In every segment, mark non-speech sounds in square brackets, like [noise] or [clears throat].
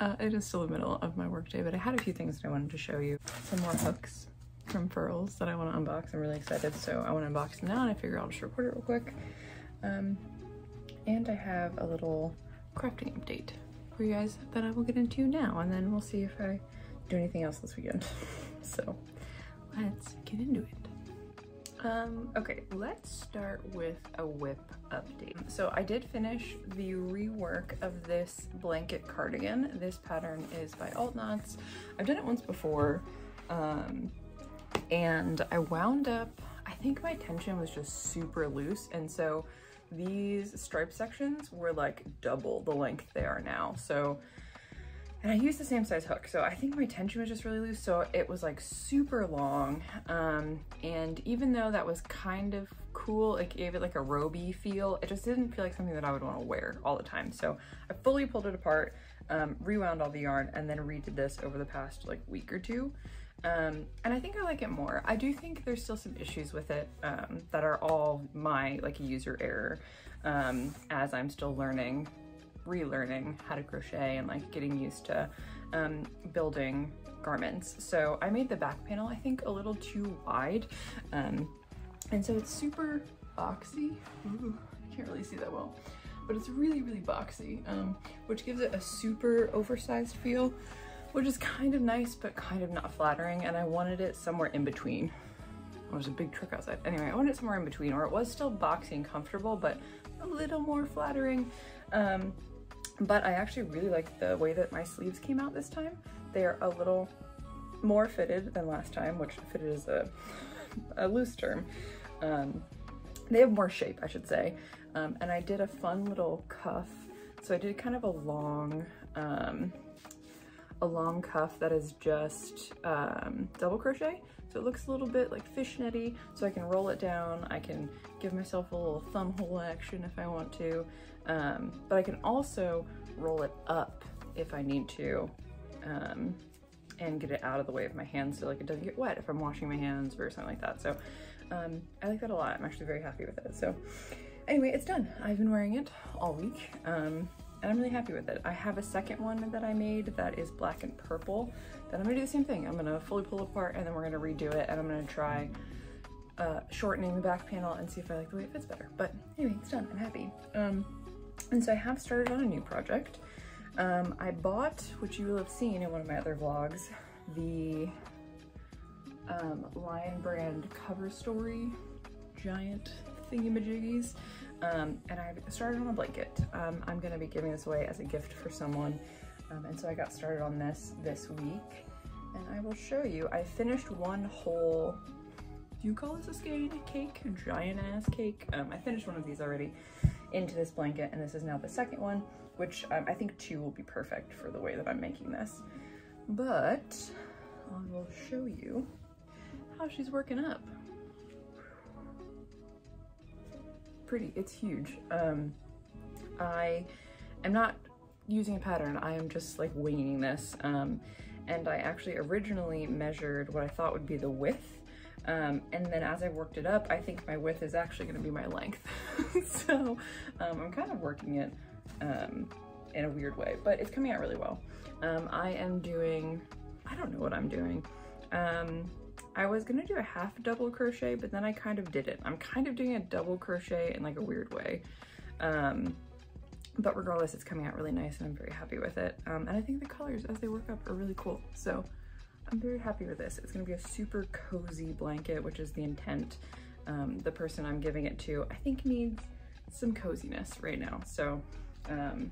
Uh, it is still the middle of my workday, but I had a few things that I wanted to show you. Some more hooks from Furls that I want to unbox. I'm really excited, so I want to unbox them now, and I figure I'll just record it real quick. Um, and I have a little crafting update for you guys that I will get into now, and then we'll see if I do anything else this weekend. [laughs] so let's get into it. Um, okay, let's start with a WIP update. So I did finish the rework of this blanket cardigan. This pattern is by AltKnots. I've done it once before, um, and I wound up, I think my tension was just super loose, and so these stripe sections were like double the length they are now. So and I used the same size hook. So I think my tension was just really loose. So it was like super long. Um, and even though that was kind of cool, it gave it like a roby feel, it just didn't feel like something that I would want to wear all the time. So I fully pulled it apart, um, rewound all the yarn, and then redid this over the past like week or two. Um, and I think I like it more. I do think there's still some issues with it um, that are all my like user error um, as I'm still learning relearning how to crochet and like getting used to um, building garments. So I made the back panel, I think, a little too wide. Um, and so it's super boxy. Ooh, I can't really see that well, but it's really, really boxy, um, which gives it a super oversized feel, which is kind of nice, but kind of not flattering. And I wanted it somewhere in between. Oh, there's a big truck outside. Anyway, I wanted it somewhere in between, or it was still boxy and comfortable, but a little more flattering. Um, but I actually really like the way that my sleeves came out this time. They are a little more fitted than last time, which fitted is a, a loose term. Um, they have more shape, I should say. Um, and I did a fun little cuff. So I did kind of a long, um, a long cuff that is just um, double crochet. So it looks a little bit like fishnetty, so I can roll it down. I can give myself a little thumb hole action if I want to. Um, but I can also roll it up if I need to um, and get it out of the way of my hands so like it doesn't get wet if I'm washing my hands or something like that. So um, I like that a lot. I'm actually very happy with it. So anyway, it's done. I've been wearing it all week um, and I'm really happy with it. I have a second one that I made that is black and purple that I'm gonna do the same thing. I'm gonna fully pull apart and then we're gonna redo it and I'm gonna try uh, shortening the back panel and see if I like the way it fits better. But anyway, it's done. I'm happy. Um, and so I have started on a new project. Um, I bought, which you will have seen in one of my other vlogs, the um, Lion Brand cover story giant thingamajiggies. Um, and I started on a blanket. Um, I'm gonna be giving this away as a gift for someone. Um, and so I got started on this this week and I will show you. I finished one whole, do you call this a skein cake? Giant ass cake? Um, I finished one of these already into this blanket and this is now the second one, which um, I think two will be perfect for the way that I'm making this. But I will show you how she's working up. Pretty, it's huge. Um, I am not using a pattern, I am just like winging this. Um, and I actually originally measured what I thought would be the width um, and then as I worked it up, I think my width is actually gonna be my length. [laughs] so um, I'm kind of working it um, in a weird way, but it's coming out really well. Um, I am doing, I don't know what I'm doing. Um, I was gonna do a half double crochet, but then I kind of did it. I'm kind of doing a double crochet in like a weird way. Um, but regardless, it's coming out really nice and I'm very happy with it. and I think the colors as they work up are really cool. So I'm very happy with this. It's gonna be a super cozy blanket, which is the intent. Um, the person I'm giving it to, I think needs some coziness right now. So um,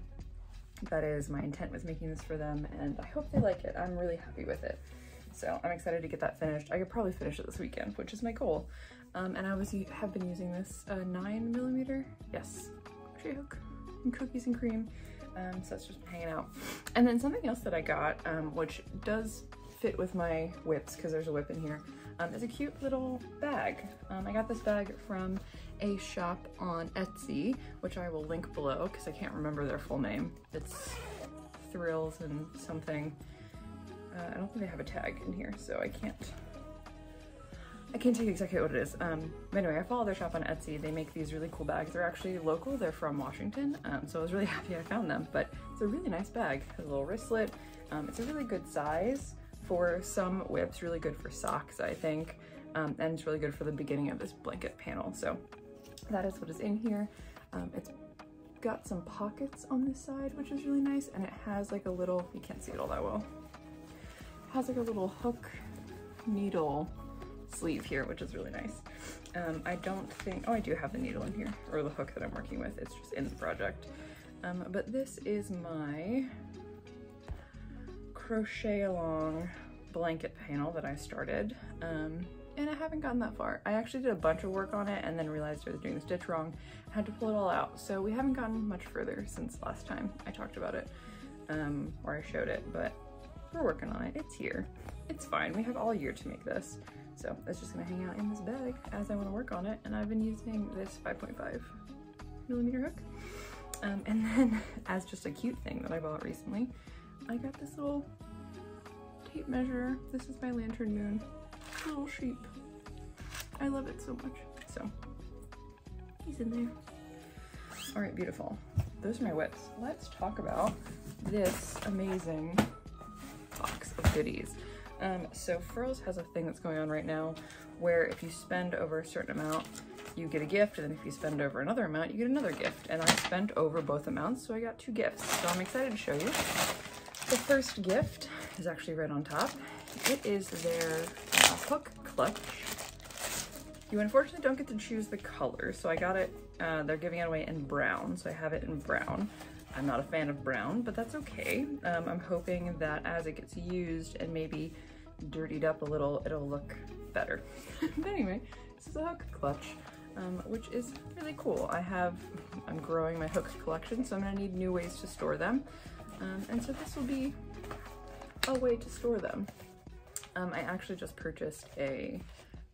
that is my intent with making this for them and I hope they like it. I'm really happy with it. So I'm excited to get that finished. I could probably finish it this weekend, which is my goal. Um, and I was have been using this uh, nine millimeter, yes, crochet hook and cookies and cream. Um, so it's just hanging out. And then something else that I got, um, which does fit with my WIPs because there's a WIP in here. Um, a cute little bag. Um, I got this bag from a shop on Etsy, which I will link below because I can't remember their full name. It's Thrills and something. Uh, I don't think they have a tag in here, so I can't I can't tell you exactly what it is. Um, but anyway, I follow their shop on Etsy. They make these really cool bags. They're actually local. They're from Washington. Um, so I was really [laughs] happy I found them, but it's a really nice bag. It has a little wristlet. Um, it's a really good size for some WIPs, really good for socks, I think. Um, and it's really good for the beginning of this blanket panel. So that is what is in here. Um, it's got some pockets on this side, which is really nice. And it has like a little, you can't see it all that well. It has like a little hook needle sleeve here, which is really nice. Um, I don't think, oh, I do have the needle in here, or the hook that I'm working with. It's just in the project. Um, but this is my crochet along blanket panel that I started. Um, and I haven't gotten that far. I actually did a bunch of work on it and then realized I was doing the stitch wrong. I had to pull it all out. So we haven't gotten much further since last time I talked about it, um, or I showed it, but we're working on it. It's here. It's fine. We have all year to make this. So it's just gonna hang out in this bag as I wanna work on it. And I've been using this 5.5 millimeter hook. Um, and then [laughs] as just a cute thing that I bought recently, I got this little tape measure. This is my lantern moon, little sheep. I love it so much. So he's in there. All right, beautiful. Those are my WIPs. Let's talk about this amazing box of goodies. Um, so Furls has a thing that's going on right now where if you spend over a certain amount, you get a gift, and then if you spend over another amount, you get another gift. And I spent over both amounts, so I got two gifts. So I'm excited to show you. The first gift is actually right on top. It is their uh, hook clutch. You unfortunately don't get to choose the color, so I got it, uh, they're giving it away in brown, so I have it in brown. I'm not a fan of brown, but that's okay. Um, I'm hoping that as it gets used and maybe dirtied up a little, it'll look better. [laughs] but anyway, this is a hook clutch, um, which is really cool. I have, I'm growing my hook collection, so I'm gonna need new ways to store them. Um, and so this will be a way to store them. Um, I actually just purchased a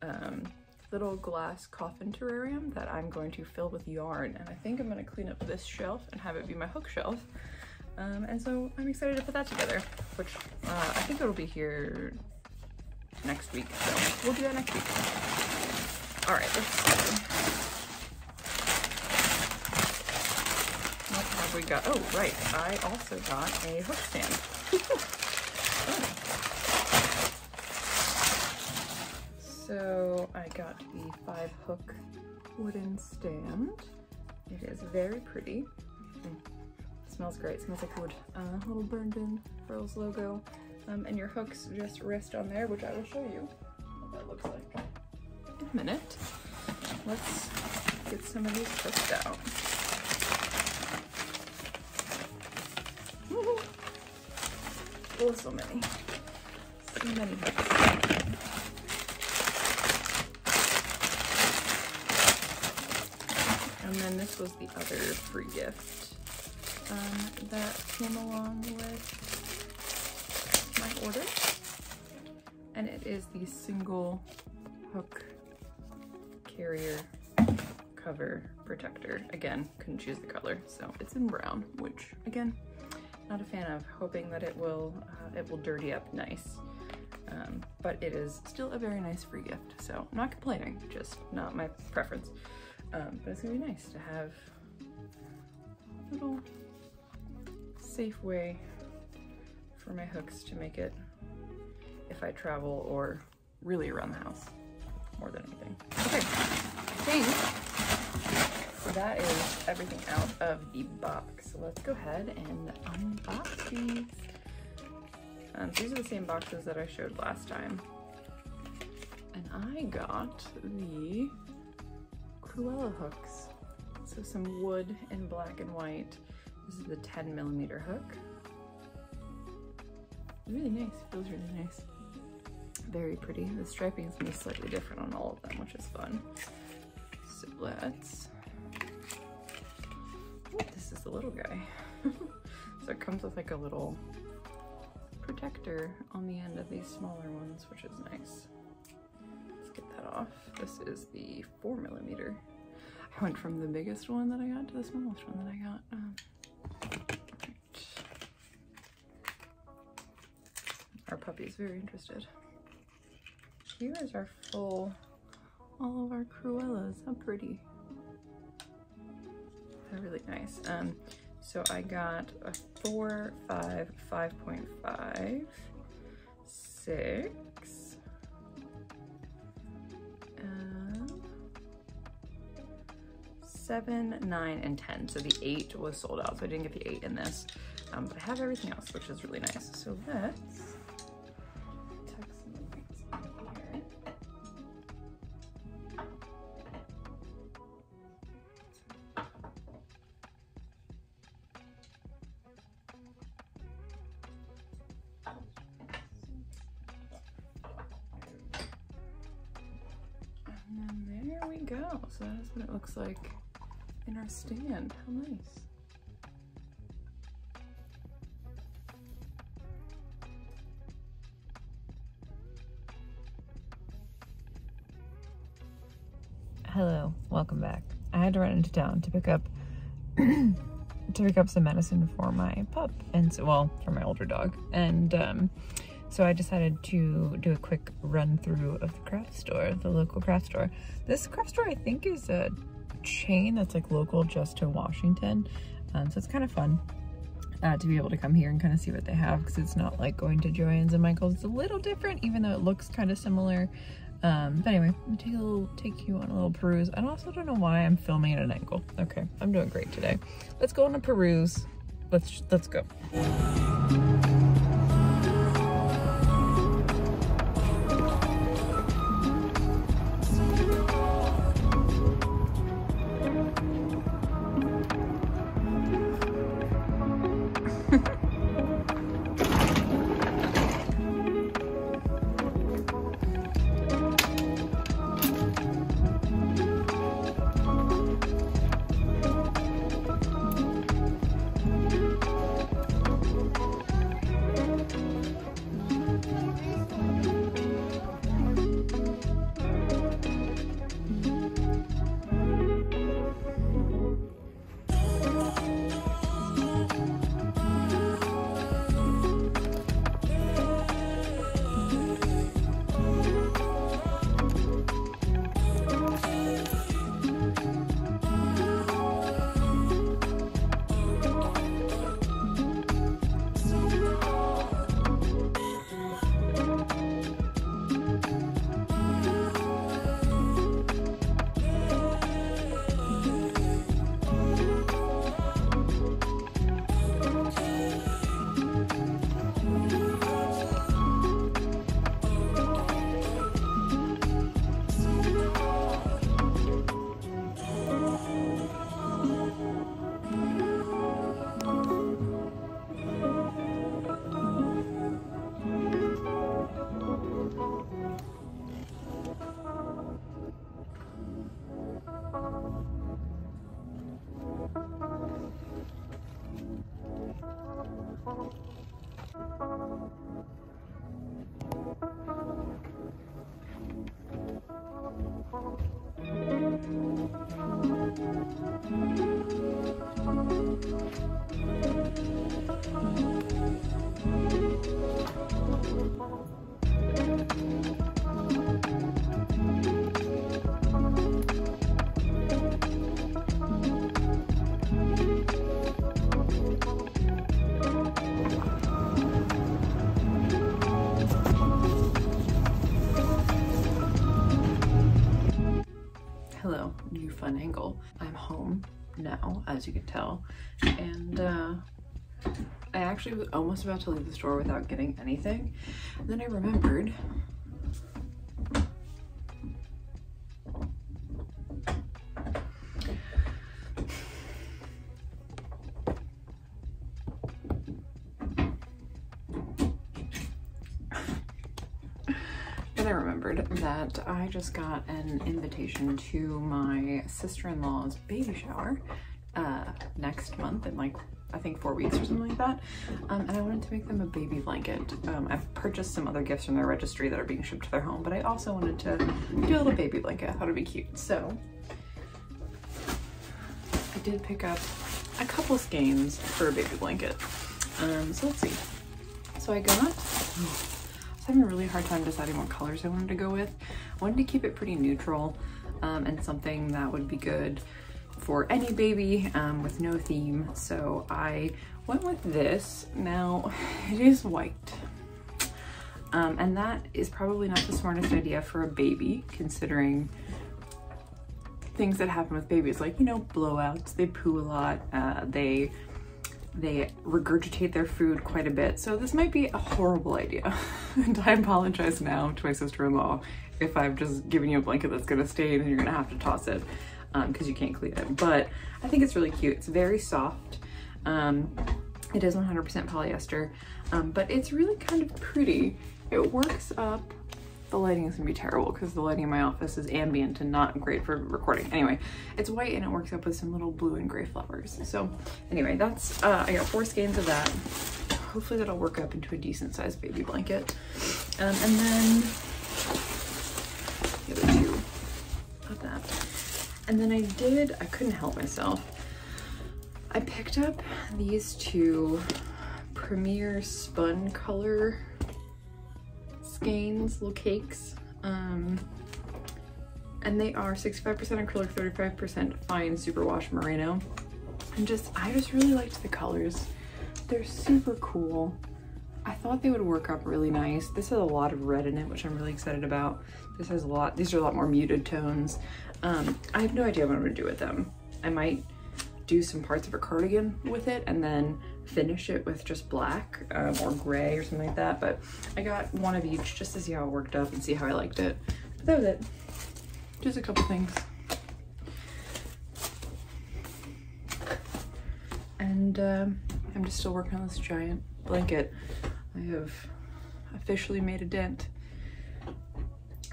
um, little glass coffin terrarium that I'm going to fill with yarn. And I think I'm gonna clean up this shelf and have it be my hook shelf. Um, and so I'm excited to put that together, which uh, I think it'll be here next week. So we'll do that next week. All right, let's see. What have we got? Oh, right. I also got a hook stand. So I got the five hook wooden stand. It is very pretty. Mm. Smells great, smells like wood. Uh, little burned in Furls logo. Um, and your hooks just rest on there, which I will show you what that looks like in a minute. Let's get some of these hooks out. So many. So many hooks. And then this was the other free gift um, that came along with my order. And it is the single hook carrier cover protector. Again, couldn't choose the color, so it's in brown, which again, not a fan of, hoping that it will, uh, it will dirty up nice. Um, but it is still a very nice free gift, so I'm not complaining, just not my preference. Um, but it's gonna be nice to have a little safe way for my hooks to make it if I travel or really around the house more than anything. Okay, I think that is everything out of the box. So let's go ahead and unbox these. Um, these are the same boxes that I showed last time. And I got the Cruella hooks. So some wood in black and white. This is the 10 millimeter hook. Really nice, feels really nice. Very pretty. The striping is gonna be slightly different on all of them, which is fun. So let's, is the little guy. [laughs] so it comes with like a little protector on the end of these smaller ones, which is nice Let's get that off. This is the four millimeter. I went from the biggest one that I got to the smallest one that I got. Um, right. Our puppy is very interested. Here is our full all of our Cruellas. How pretty. They're really nice. Um, so I got a four, five, 5.5, six, um, seven, nine, and 10. So the eight was sold out, so I didn't get the eight in this. Um, but I have everything else, which is really nice. So let's there we go. So that's what it looks like in our stand. How nice. Hello, welcome back. I had to run into town to pick up [clears throat] to pick up some medicine for my pup and so well for my older dog and um so I decided to do a quick run through of the craft store, the local craft store. This craft store I think is a chain that's like local just to Washington. Um, so it's kind of fun uh, to be able to come here and kind of see what they have because it's not like going to Joann's and Michael's. It's a little different even though it looks kind of similar. Um, but anyway, I'm take, little, take you on a little peruse. I also don't know why I'm filming at an angle. Okay, I'm doing great today. Let's go on a peruse. Let's, let's go. Actually was almost about to leave the store without getting anything. And then I remembered I remembered that I just got an invitation to my sister-in-law's baby shower uh, next month in like, I think four weeks or something like that. Um, and I wanted to make them a baby blanket. Um, I've purchased some other gifts from their registry that are being shipped to their home, but I also wanted to do a little baby blanket. I thought it'd be cute. So I did pick up a couple skeins for a baby blanket. Um, so let's see. So I got I was having a really hard time deciding what colors I wanted to go with. I wanted to keep it pretty neutral um, and something that would be good for any baby um, with no theme. So I went with this. Now [laughs] it is white. Um, and that is probably not the smartest idea for a baby considering things that happen with babies like, you know, blowouts, they poo a lot, uh, they they regurgitate their food quite a bit. So this might be a horrible idea. and [laughs] I apologize now to my sister-in-law if I've just given you a blanket that's gonna stain and you're gonna have to toss it because um, you can't clean it. But I think it's really cute. It's very soft. Um, it is 100% polyester, um, but it's really kind of pretty. It works up. The lighting is gonna be terrible because the lighting in my office is ambient and not great for recording. Anyway, it's white and it works up with some little blue and gray flowers. So anyway, that's, uh, I got four skeins of that. Hopefully that'll work up into a decent sized baby blanket. Um, and then the other two of that. And then I did, I couldn't help myself. I picked up these two Premier Spun Color skeins, little cakes. Um, and they are 65% acrylic, 35% fine superwash merino. And just, I just really liked the colors. They're super cool. I thought they would work up really nice. This has a lot of red in it, which I'm really excited about. This has a lot, these are a lot more muted tones. Um, I have no idea what I'm gonna do with them. I might do some parts of a cardigan with it and then finish it with just black um, or gray or something like that. But I got one of each just to see how it worked up and see how I liked it. But that was it. Just a couple things. And um, I'm just still working on this giant blanket. I have officially made a dent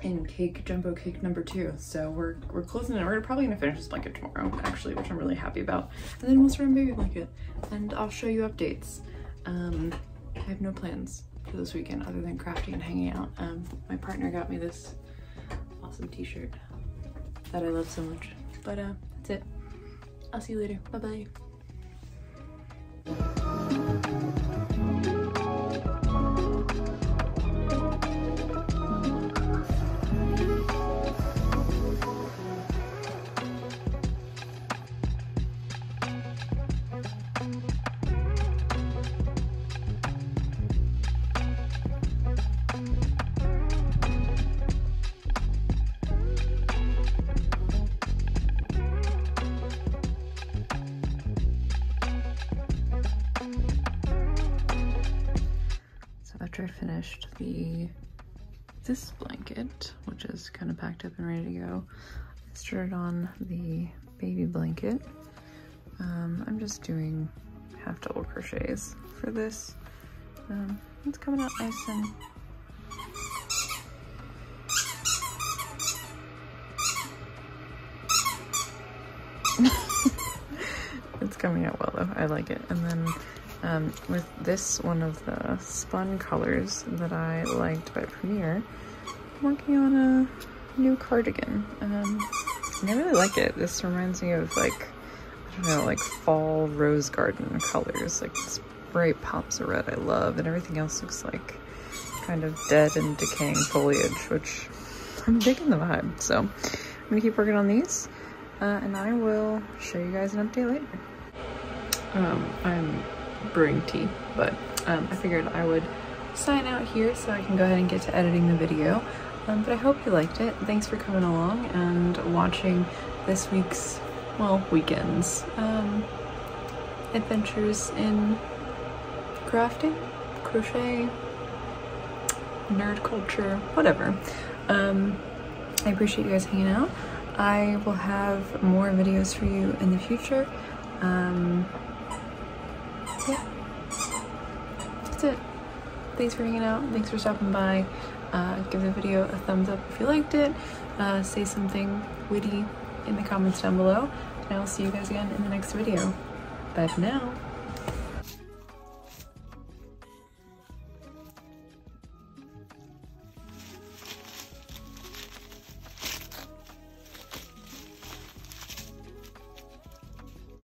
in cake jumbo cake number two. So we're we're closing it. We're probably gonna finish this blanket tomorrow actually which i'm really happy about. And then we'll start on baby blanket and i'll show you updates. Um i have no plans for this weekend other than crafting and hanging out. Um my partner got me this awesome t-shirt that i love so much. But uh that's it. I'll see you later. Bye bye kind of packed up and ready to go, I started on the baby blanket. Um, I'm just doing half double crochets for this. Um, it's coming out nice and [laughs] it's coming out well though. I like it. And then um, with this one of the spun colors that I liked by Premier, I'm working on a new cardigan. Um, and I really like it. This reminds me of like, I don't know, like fall rose garden colors, like bright pops of red I love, and everything else looks like kind of dead and decaying foliage, which I'm digging the vibe. So I'm gonna keep working on these, uh, and I will show you guys an update later. Um, I'm brewing tea, but um, I figured I would sign out here so I can go ahead and get to editing the video. Um, but I hope you liked it. Thanks for coming along and watching this week's, well, weekend's um, adventures in crafting, crochet, nerd culture, whatever. Um, I appreciate you guys hanging out. I will have more videos for you in the future. Um, yeah, that's it. Thanks for hanging out. Thanks for stopping by. Uh, give the video a thumbs up if you liked it. Uh, say something witty in the comments down below. And I will see you guys again in the next video. Bye for now.